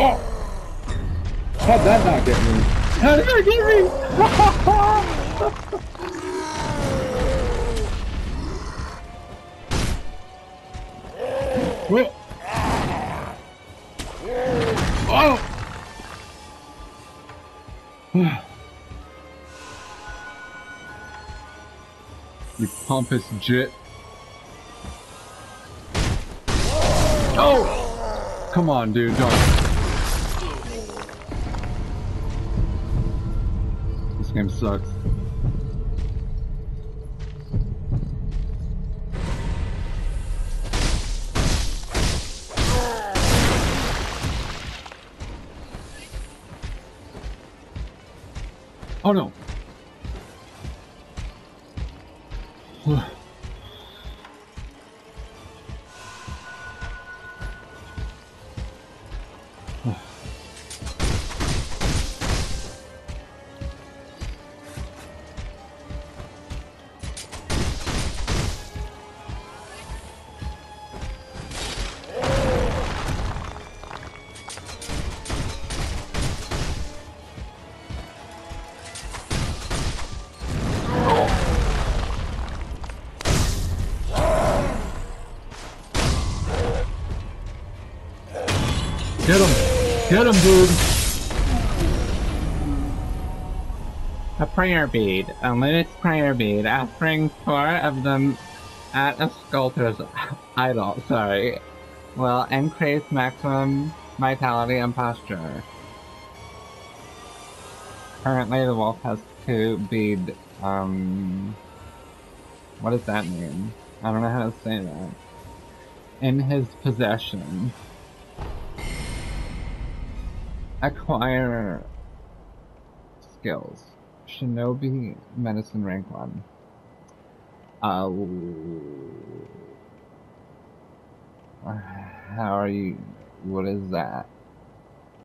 How'd that not get me? How did that get me? Wait. Oh! you pompous jit. Oh! Come on, dude, don't. This game sucks. Oh no. Get him! Get him, dude! A prayer bead, a lit prayer bead, offering four of them at a sculptor's idol, sorry, will increase maximum vitality and posture. Currently, the wolf has two bead, um, what does that mean? I don't know how to say that. In his possession. Acquire skills. Shinobi medicine rank one. Uh, how are you? What is that?